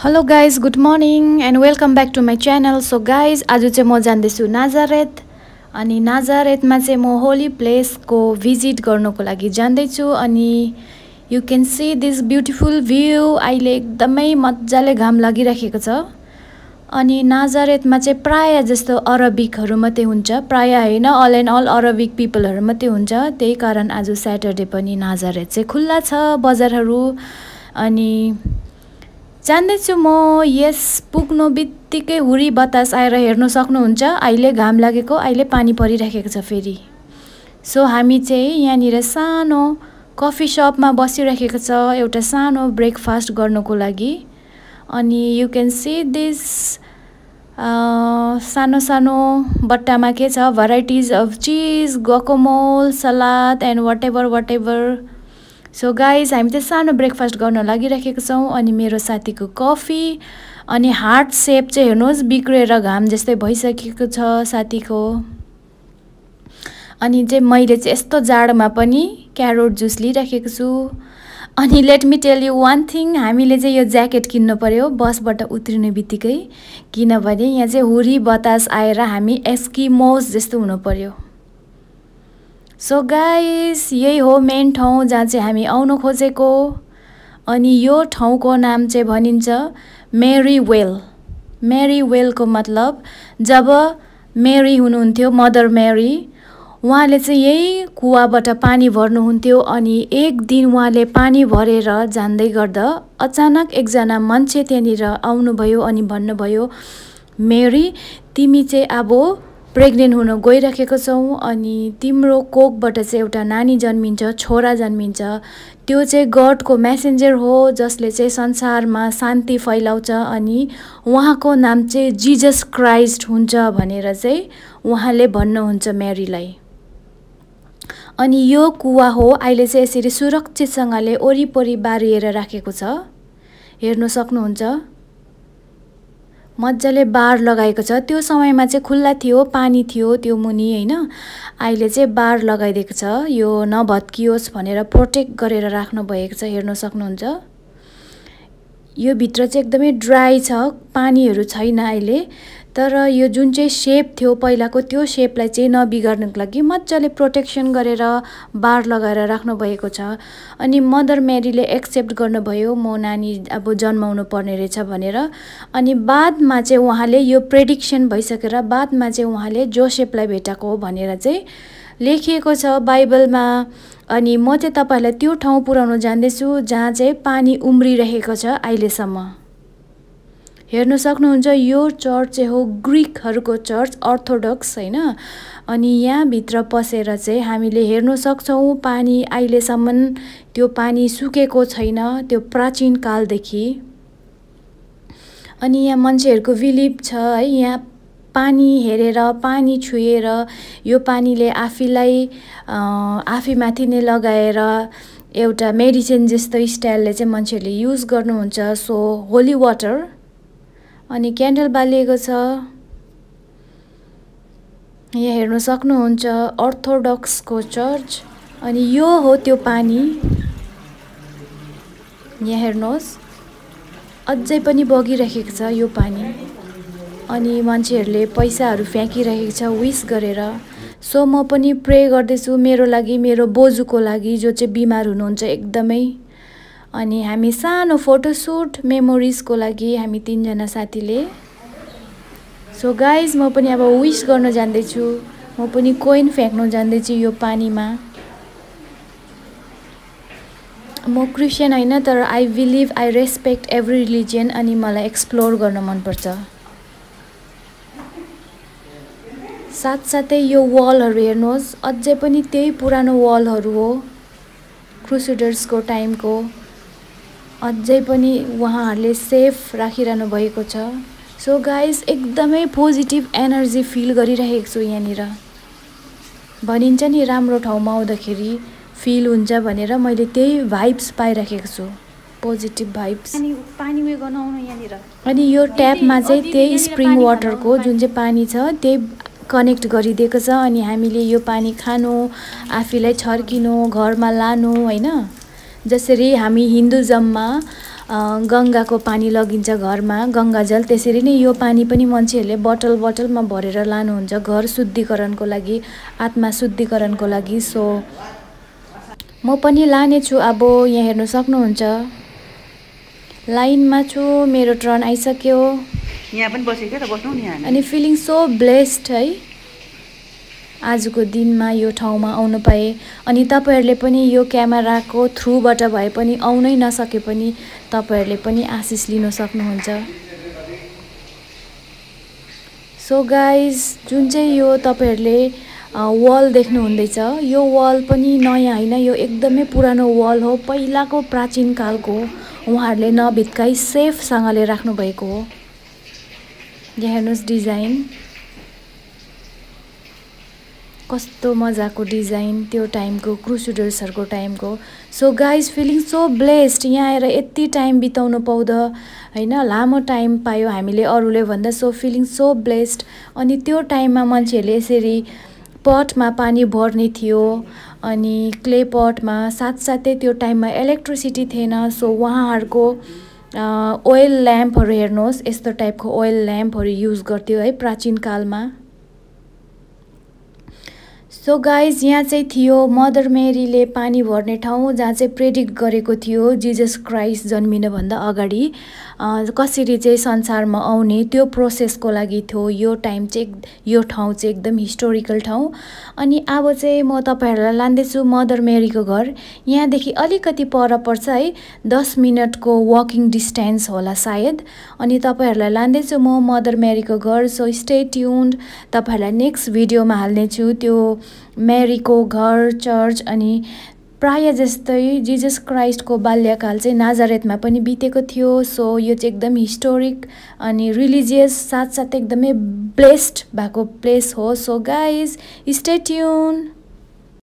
Hello guys good morning and welcome back to my channel so guys आज चाहिँ म जाँदैछु नाजारेत। अनि नाजारेतमा चाहिँ म होली प्लेसको भिजिट गर्नको लागि जाँदैछु। अनि you can see this beautiful view अहिले एकदमै मजाले घाम लागिराखेको छ। अनि नाजारेतमा चाहिँ प्रायः जस्तो अरबिकहरू मात्रै हुन्छ। प्रायः होइन अल एन्ड अल अरबिक पिपलहरू मात्रै हुन्छ। त्यही कारण आज स्याटरडे पनि नाजारेत चाहिँ खुल्ला छ बजारहरू। अनि जान्दैछु म यस पुग्नु बित्तिकै हुरी बतास आएर हेर्नु सक्नुहुन्छ। अहिले घाम लागेको अहिले पानी परिराखेको छ फेरि। सो हामी चाहिँ यहाँनिर सानो कफी सपमा बसिराखेको छ एउटा सानो ब्रेकफास्ट गर्नुको लागि। अनि यु क्यान सी दिस सानो सानो बट्टामा के छ? Varieties of cheese guacamole salad and whatever whatever so guys हामी चाहिँ सानो ब्रेकफास्ट गर्न लागिराखेको छौँ अनि मेरो साथीको कफी अनि हार्ट सेप चाहिँ हेर्नुहोस् बिग्रेर घाम जस्तै भइसकेको छ साथीको। अनि चाहिँ मैले चाहिँ यस्तो जाडोमा पनि क्यारोट जुस लिइराखेको छु। अनि let me tell you one thing हामीले चाहिँ यो ज्याकेट किन्नु पऱ्यो बसबाट उत्रिने बित्तिकै। किनभने यहाँ चाहिँ हुरी बतास आएर हामी एस्किमोस जस्तो हुनु पऱ्यो सो गाइस यही हो मेन ठाउँ जहाँ चाहिँ हामी आउनु खोजेको। अनि यो ठाउँको नाम चाहिँ भनिन्छ मेरी वेल मेरी वेलको मतलब जब मेरी हुनुहुन्थ्यो मदर मेरी उहाँले चाहिँ यही कुवाबाट पानी भर्नुहुन्थ्यो अनि एक दिन उहाँले पानी भरेर जाँदै गर्दा अचानक एकजना मान्छे त्यहाँनिर आउनुभयो अनि भन्नुभयो मेरी तिमी चाहिँ अब प्रेग्नेन्ट हुन गइराखेको छौँ अनि तिम्रो कोखबाट चाहिँ एउटा नानी जन्मिन्छ छोरा जन्मिन्छ। त्यो चाहिँ गडको मेसेन्जर हो जसले चाहिँ संसारमा शान्ति फैलाउँछ अनि उहाँको नाम चाहिँ जिजस क्राइस्ट हुन्छ भनेर चाहिँ उहाँले भन्नुहुन्छ म्यारीलाई। अनि यो कुवा हो अहिले चाहिँ यसरी सुरक्षितसँगले वरिपरि बारिएर राखेको छ। हेर्नु सक्नुहुन्छ। मजाले बार लगाएको छ। त्यो समयमा चाहिँ खुल्ला थियो पानी थियो त्यो मुनि होइन? अहिले चाहिँ बार लगाइदिएको छ। यो नभत्कियोस् भनेर प्रोटेक्ट गरेर राख्नु भएको छ। हेर्नु सक्नुहुन्छ। यो भित्र चाहिँ एकदमै ड्राई छ। पानीहरू छैन अहिले। तर यो जुन चाहिँ सेप थियो पहिलाको त्यो सेपलाई चाहिँ नबिगार्नुको लागि मजाले प्रोटेक्सन गरेर बार लगाएर राख्नुभएको छ। अनि मदर मेरीले एक्सेप्ट गर्नुभयो म नानी अब जन्माउनु पर्ने रहेछ भनेर। अनि बादमा चाहिँ उहाँले यो प्रेडिक्सन भइसकेर बादमा चाहिँ उहाँले जोसेपलाई भेटाएको हो भनेर चाहिँ लेखिएको छ बाइबलमा अनि म चाहिँ तपाईँहरूलाई त्यो ठाउँ पुऱ्याउन जाँदैछु जहाँ चाहिँ पानी उम्रिरहेको छ अहिलेसम्म। हेर्नु सक्नुहुन्छ यो चर्च चाहिँ हो ग्रिकहरूको चर्च अर्थोडक्स होइन? अनि यहाँभित्र पसेर चाहिँ हामीले हेर्नु सक्छौँ पानी अहिलेसम्म त्यो पानी सुकेको छैन त्यो प्राचीन कालदेखि। अनि यहाँ मान्छेहरूको बिलिभ छ है? यहाँ पानी हेरेर पानी छुएर यो पानीले आफैलाई आफैमाथि नै लगाएर एउटा मेडिसिन जस्तो स्टाइलले चाहिँ मान्छेहरूले युज गर्नुहुन्छ सो होली वाटर। अनि क्यान्डल बालिएको छ। यहाँ हेर्नु सक्नुहुन्छ अर्थोडक्सको चर्च अनि यो हो त्यो पानी। यहाँ हेर्नुहोस् अझै पनि बगिरहेको छ यो पानी। अनि मान्छेहरूले पैसाहरू फ्याँकिरहेको छ विस गरेर। सो म पनि प्रे गर्दैछु मेरो लागि मेरो बोजूको लागि जो चाहिँ बिमार हुनुहुन्छ एकदमै। अनि हामी सानो फोटोसुट मेमोरिजको लागि हामी तिनजना साथीले। सो गाइज म पनि अब विस गर्न जाँदैछु। म पनि कोइन फ्याँक्नु जाँदैछु यो पानीमा। म क्रिस्चियन होइन तर I believe I respect every religion अनि मलाई एक्सप्लोर गर्न मनपर्छ। साथसाथै यो वालहरू हेर्नुहोस्। अझै पनि त्यही पुरानो वालहरू हो। क्रुसिडर्सको टाइमको अझै पनि उहाँहरूले सेफ राखिरहनु भएको छ। सो गाइस एकदमै पोजिटिभ एनर्जी फिल गरिरहेको छु यहाँनिर। भनिन्छ नि राम्रो ठाउँमा आउँदाखेरि फिल हुन्छ भनेर मैले त्यही भाइब्स पाइराखेको छु। पोजिटिभ भाइब्स अनि पानी उयो गर्न आउनु यहाँनिर। अनि यो ट्यापमा चाहिँ त्यही स्प्रिङ वाटरको जुन चाहिँ पानी छ त्यही कनेक्ट गरिदिएको छ। अनि हामीले यो पानी खानु आफैलाई छर्किनु घरमा लानु होइन? जसरी हामी हिन्दुजममा गङ्गाको पानी लगिन्छ घरमा गङ्गाजल त्यसरी नै यो पानी पनि मान्छेहरूले बोतल बोतलमा भरेर लानुहुन्छ घर शुद्धिकरणको लागि आत्मा शुद्धिकरणको लागि सो म पनि लानेछु। अब यहाँ हेर्नु सक्नुहुन्छ। लाइनमा छु मेरो ट्रन आइसक्यो। यहाँ पनि बसेको अनि फिलिङ सो ब्लेस्ड है। आजको दिनमा यो ठाउँमा आउनु पाएँ। अनि तपाईँहरूले पनि यो क्यामेराको थ्रुबाट भए पनि आउनै नसके पनि तपाईँहरूले पनि आशिष लिन सक्नुहुन्छ। सो गाइज जुन चाहिँ यो तपाईँहरूले वाल देख्नुहुँदैछ यो वाल पनि नयाँ होइन यो एकदमै पुरानो वाल हो पहिलाको प्राचीन कालको उहाँहरूले नभित्काइ सेफसँगले राख्नुभएको हो। यहाँ हेर्नुहोस् डिजाइन कस्तो मजाको डिजाइन त्यो टाइमको क्रुसुडर्सहरूको टाइमको। So guys feeling so blessed यहाँ आएर यति टाइम बिताउनु पाउँदा होइन लामो टाइम पायो हामीले अरूले भन्दा। सो फिलिङ सो ब्लेस्ड अनि त्यो टाइममा मान्छेहरूले यसरी पटमा पानी भर्ने थियो अनि क्ले पटमा साथसाथै त्यो टाइममा इलेक्ट्रिसिटी थिएन। सो उहाँहरूको ओइल ल्याम्पहरू हेर्नुहोस्। यस्तो टाइपको ओइल ल्याम्पहरू युज गर्थ्यो है प्राचीन कालमा। सो गाइज यहाँ चाहिँ थियो मदर मेरीले पानी भर्ने ठाउँ जहाँ चाहिँ प्रेडिक्ट गरेको थियो जिजस क्राइस्ट जन्मिनुभन्दा अगाडि। कसरी चाहिँ संसारमा आउने त्यो प्रोसेसको लागि थियो यो टाइम चाहिँ यो ठाउँ चाहिँ एकदम हिस्टोरिकल ठाउँ। अनि अब चाहिँ म तपाईँहरूलाई लाँदैछु मदर मेरीको घर। यहाँदेखि अलिकति पर पर्छ है दस मिनटको वकिङ डिस्टेन्स होला सायद। अनि तपाईँहरूलाई लाँदैछु म मदर मेरीको घर सो स्टे ट्युन्ड तपाईँहरूलाई नेक्स्ट भिडियोमा हाल्नेछु त्यो मेरीको घर चर्च अनि प्राय जस्तै जिजस क्राइस्टको बाल्यकाल चाहिँ नाजारेतमा पनि बितेको थियो। सो यो चाहिँ एकदम हिस्टोरिक अनि रिलिजियस साथसाथै एकदमै ब्लेस्ड भएको प्लेस हो। So guys stay tune